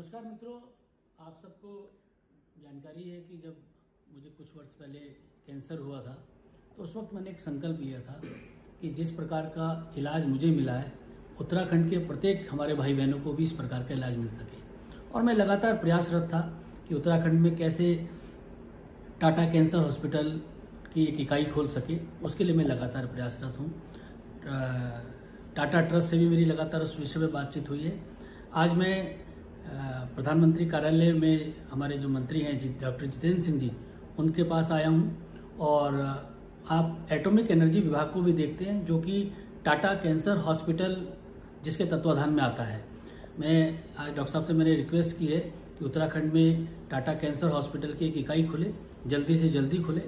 नमस्कार मित्रों, आप सबको जानकारी है कि जब मुझे कुछ वर्ष पहले कैंसर हुआ था तो उस वक्त मैंने एक संकल्प लिया था कि जिस प्रकार का इलाज मुझे मिला है, उत्तराखंड के प्रत्येक हमारे भाई बहनों को भी इस प्रकार का इलाज मिल सके। और मैं लगातार प्रयासरत था कि उत्तराखंड में कैसे टाटा कैंसर हॉस्पिटल की एक इकाई खोल सके, उसके लिए मैं लगातार प्रयासरत हूँ। टाटा ट्रस्ट से भी मेरी लगातार उस विषय में बातचीत हुई है। आज मैं प्रधानमंत्री कार्यालय में हमारे जो मंत्री हैं, जी, डॉक्टर जितेंद्र सिंह जी, उनके पास आया हूँ और आप एटॉमिक एनर्जी विभाग को भी देखते हैं, जो कि टाटा कैंसर हॉस्पिटल जिसके तत्वाधान में आता है। मैं आज डॉक्टर साहब से मैंने रिक्वेस्ट की है कि उत्तराखंड में टाटा कैंसर हॉस्पिटल की एक इकाई खुले, जल्दी से जल्दी खुले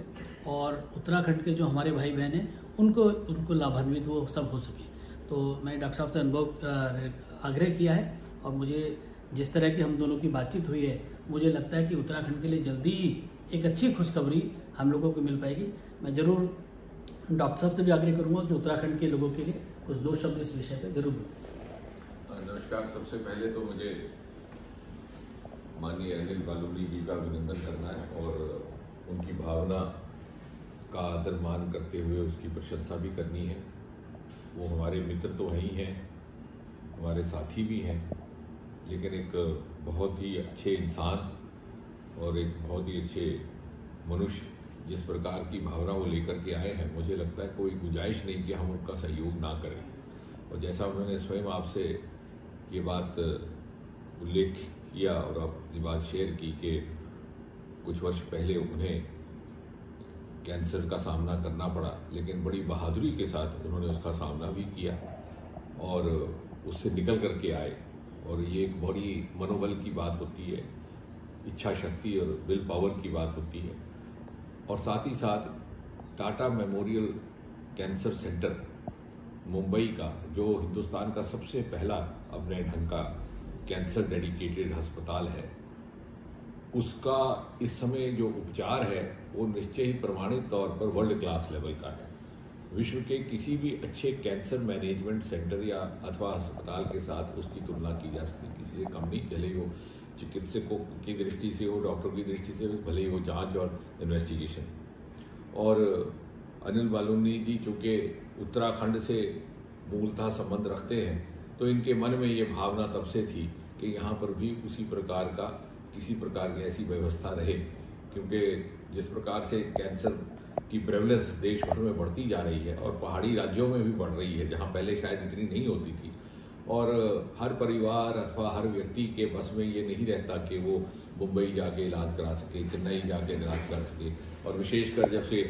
और उत्तराखंड के जो हमारे भाई बहन हैं, उनको उनको लाभान्वित वो सब हो सके। तो मैंने डॉक्टर साहब से अनुभव आग्रह किया है और मुझे जिस तरह की हम दोनों की बातचीत हुई है, मुझे लगता है कि उत्तराखंड के लिए जल्दी ही एक अच्छी खुशखबरी हम लोगों को मिल पाएगी। मैं ज़रूर डॉक्टर साहब से भी आग्रह करूँगा कि उत्तराखंड के लोगों के लिए कुछ दो शब्द इस विषय पर ज़रूर नमस्कार। सबसे पहले तो मुझे माननीय अनिल बालूनी जी का अभिनंदन करना है और उनकी भावना का आदर मान करते हुए उसकी प्रशंसा भी करनी है। वो हमारे मित्र तो हैं ही हैं, हमारे साथी भी हैं। लेकिन एक बहुत ही अच्छे इंसान और एक बहुत ही अच्छे मनुष्य जिस प्रकार की भावना वो लेकर के आए हैं, मुझे लगता है कोई गुंजाइश नहीं कि हम उनका सहयोग ना करें। और जैसा उन्होंने स्वयं आपसे ये बात उल्लेख किया और आप ये बात शेयर की कि कुछ वर्ष पहले उन्हें कैंसर का सामना करना पड़ा, लेकिन बड़ी बहादुरी के साथ उन्होंने उसका सामना भी किया और उससे निकल करके आए। और ये एक बड़ी मनोबल की बात होती है इच्छा शक्ति और विल पावर की बात होती है। और साथ ही साथ Tata Memorial Cancer Centre Mumbai का, जो हिंदुस्तान का सबसे पहला अपने ढंग का कैंसर डेडिकेटेड अस्पताल है, उसका इस समय जो उपचार है, वो निश्चय ही प्रमाणित तौर पर वर्ल्ड क्लास लेवल का है। विश्व के किसी भी अच्छे कैंसर मैनेजमेंट सेंटर या अथवा अस्पताल के साथ उसकी तुलना की जा सकती किसी से कम नहीं, भले ही वो चिकित्सकों की दृष्टि से हो, डॉक्टर की दृष्टि से भले ही वो जाँच और इन्वेस्टिगेशन। और अनिल बालूनी जी, चूँकि उत्तराखंड से मूलतः संबंध रखते हैं तो इनके मन में ये भावना तब से थी कि यहाँ पर भी उसी प्रकार का, किसी प्रकार की ऐसी व्यवस्था रहे। क्योंकि जिस प्रकार से कैंसर की प्रेवलेंस देश भर में बढ़ती जा रही है और पहाड़ी राज्यों में भी बढ़ रही है, जहाँ पहले शायद इतनी नहीं होती थी। और हर परिवार अथवा हर व्यक्ति के बस में ये नहीं रहता कि वो मुंबई जाके इलाज करा सके, चेन्नई जाके इलाज कर सके। और विशेषकर जब से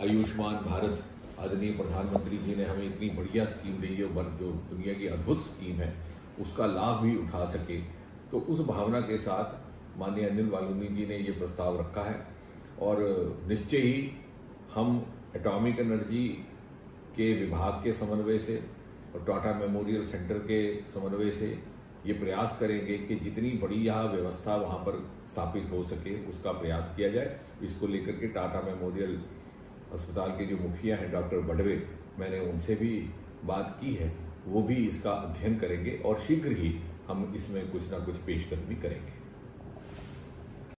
आयुष्मान भारत आदरणीय प्रधानमंत्री जी ने हमें इतनी बढ़िया स्कीम दी है जो दुनिया की अद्भुत स्कीम है, उसका लाभ भी उठा सके तो उस भावना के साथ माननीय अनिल वालूनी जी ने ये प्रस्ताव रखा है और निश्चय ही हम एटॉमिक एनर्जी के विभाग के समन्वय से और टाटा मेमोरियल सेंटर के समन्वय से ये प्रयास करेंगे कि जितनी बड़ी यह व्यवस्था वहाँ पर स्थापित हो सके, उसका प्रयास किया जाए। इसको लेकर के टाटा मेमोरियल अस्पताल के जो मुखिया हैं डॉक्टर बडवे मैंने उनसे भी बात की है। वो भी इसका अध्ययन करेंगे और शीघ्र ही हम इसमें कुछ ना कुछ पेशकदमी करेंगे।